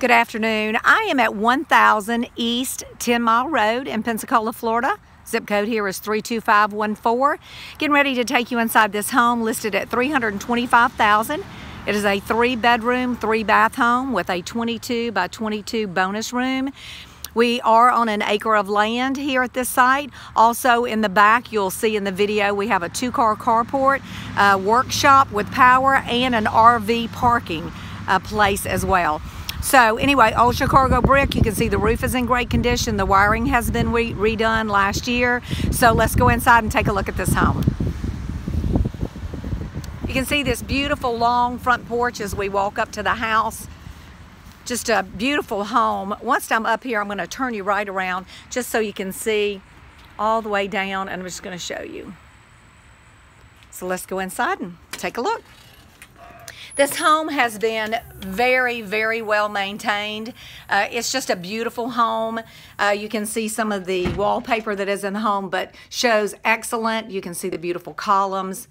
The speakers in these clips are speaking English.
Good afternoon. I am at 1000 East 10 Mile Road in Pensacola, Florida. Zip code here is 32514. Getting ready to take you inside this home listed at 325000 It is a three bedroom, three bath home with a 22 by 22 bonus room. We are on an acre of land here at this site. Also in the back, you'll see in the video, we have a two car carport, a workshop with power, and an RV parking uh, place as well. So anyway, old Chicago brick, you can see the roof is in great condition. The wiring has been re redone last year. So let's go inside and take a look at this home. You can see this beautiful long front porch as we walk up to the house just a beautiful home. Once I'm up here, I'm gonna turn you right around just so you can see all the way down and I'm just gonna show you. So let's go inside and take a look. This home has been very, very well maintained. Uh, it's just a beautiful home. Uh, you can see some of the wallpaper that is in the home, but shows excellent. You can see the beautiful columns.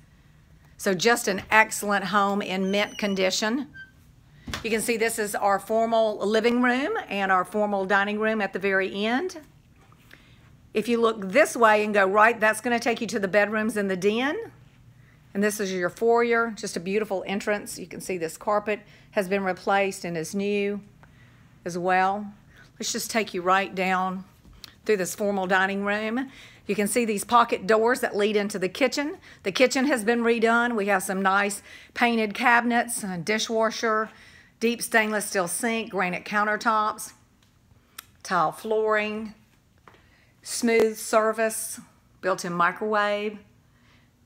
So just an excellent home in mint condition. You can see this is our formal living room and our formal dining room at the very end. If you look this way and go right, that's going to take you to the bedrooms and the den. And this is your foyer, just a beautiful entrance. You can see this carpet has been replaced and is new as well. Let's just take you right down through this formal dining room. You can see these pocket doors that lead into the kitchen. The kitchen has been redone. We have some nice painted cabinets, a dishwasher, deep stainless steel sink, granite countertops, tile flooring, smooth surface, built-in microwave.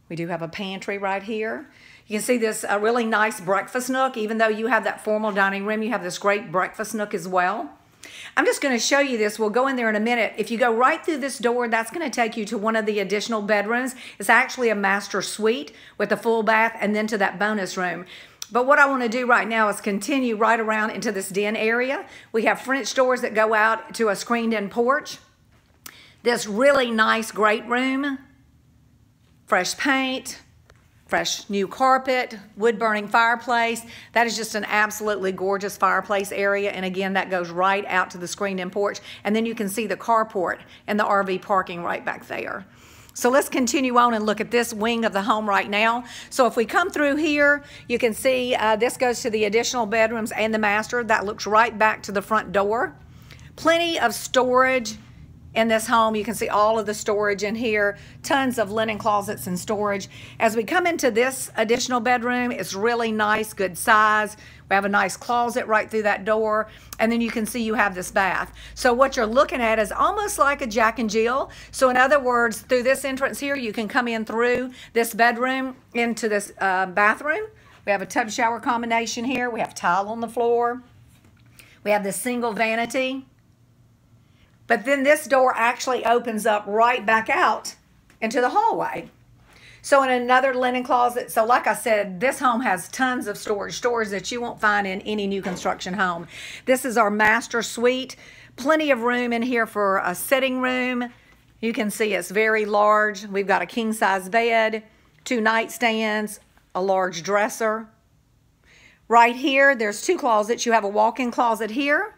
We do have a pantry right here. You can see this a really nice breakfast nook. Even though you have that formal dining room, you have this great breakfast nook as well. I'm just going to show you this. We'll go in there in a minute. If you go right through this door, that's going to take you to one of the additional bedrooms. It's actually a master suite with a full bath and then to that bonus room. But what I want to do right now is continue right around into this den area. We have French doors that go out to a screened-in porch. This really nice great room, fresh paint, fresh new carpet, wood-burning fireplace. That is just an absolutely gorgeous fireplace area. And again, that goes right out to the screened-in porch. And then you can see the carport and the RV parking right back there. So let's continue on and look at this wing of the home right now. So if we come through here, you can see uh, this goes to the additional bedrooms and the master. That looks right back to the front door. Plenty of storage in this home. You can see all of the storage in here, tons of linen closets and storage. As we come into this additional bedroom, it's really nice, good size. We have a nice closet right through that door. And then you can see you have this bath. So what you're looking at is almost like a Jack and Jill. So in other words, through this entrance here, you can come in through this bedroom into this uh, bathroom. We have a tub shower combination here. We have tile on the floor. We have this single vanity. But then this door actually opens up right back out into the hallway. So in another linen closet, so like I said, this home has tons of storage, storage that you won't find in any new construction home. This is our master suite. Plenty of room in here for a sitting room. You can see it's very large. We've got a king size bed, two nightstands, a large dresser. Right here, there's two closets. You have a walk-in closet here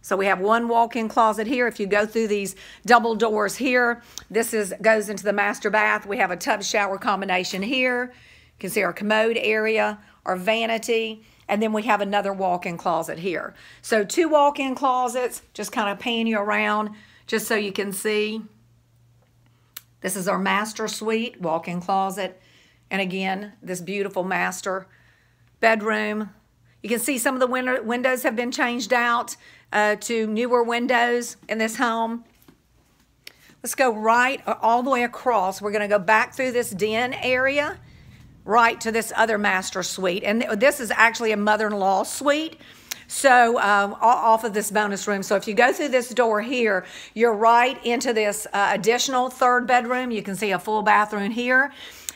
so we have one walk-in closet here. If you go through these double doors here, this is goes into the master bath. We have a tub shower combination here. You can see our commode area, our vanity, and then we have another walk-in closet here. So two walk-in closets, just kind of pan you around just so you can see. This is our master suite, walk-in closet. And again, this beautiful master bedroom. You can see some of the windows have been changed out uh, to newer windows in this home. Let's go right uh, all the way across. We're going to go back through this den area right to this other master suite. And this is actually a mother-in-law suite. So um, off of this bonus room. So if you go through this door here, you're right into this uh, additional third bedroom. You can see a full bathroom here.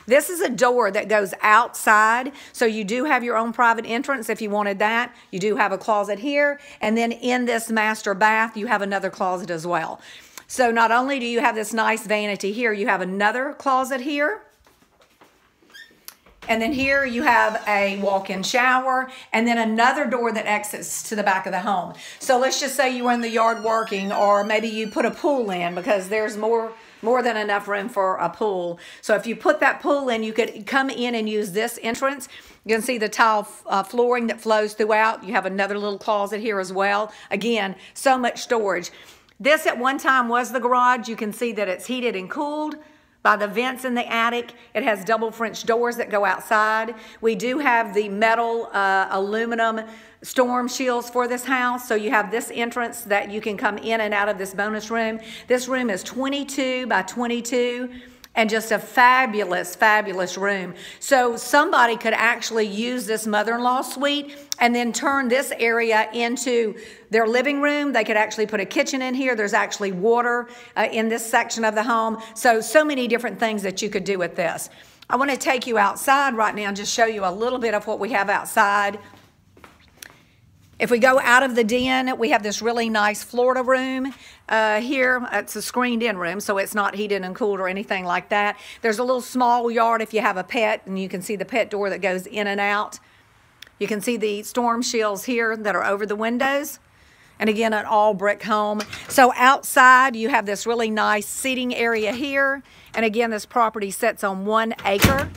This is a door that goes outside, so you do have your own private entrance if you wanted that. You do have a closet here, and then in this master bath, you have another closet as well. So not only do you have this nice vanity here, you have another closet here. And then here you have a walk-in shower and then another door that exits to the back of the home. So let's just say you were in the yard working or maybe you put a pool in because there's more more than enough room for a pool. So if you put that pool in, you could come in and use this entrance. You can see the tile uh, flooring that flows throughout. You have another little closet here as well. Again, so much storage. This at one time was the garage. You can see that it's heated and cooled by the vents in the attic. It has double French doors that go outside. We do have the metal uh, aluminum storm shields for this house. So you have this entrance that you can come in and out of this bonus room. This room is 22 by 22 and just a fabulous, fabulous room. So somebody could actually use this mother-in-law suite and then turn this area into their living room. They could actually put a kitchen in here. There's actually water uh, in this section of the home. So, so many different things that you could do with this. I want to take you outside right now and just show you a little bit of what we have outside. If we go out of the den, we have this really nice Florida room uh, here. It's a screened in room, so it's not heated and cooled or anything like that. There's a little small yard if you have a pet, and you can see the pet door that goes in and out. You can see the storm shields here that are over the windows. And again, an all brick home. So outside, you have this really nice seating area here. And again, this property sits on one acre.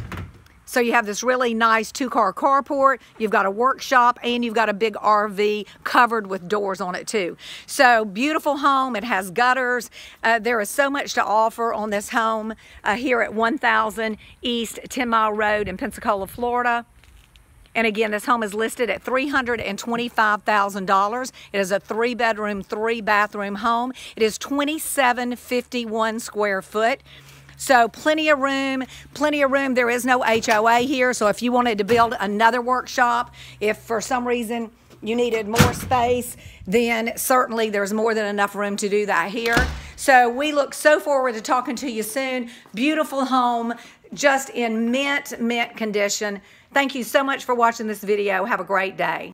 So you have this really nice two-car carport, you've got a workshop, and you've got a big RV covered with doors on it too. So beautiful home, it has gutters. Uh, there is so much to offer on this home uh, here at 1000 East 10 Mile Road in Pensacola, Florida. And again, this home is listed at $325,000. It is a three bedroom, three bathroom home. It is 2751 square foot. So plenty of room, plenty of room. There is no HOA here. So if you wanted to build another workshop, if for some reason you needed more space, then certainly there's more than enough room to do that here. So we look so forward to talking to you soon. Beautiful home, just in mint, mint condition. Thank you so much for watching this video. Have a great day.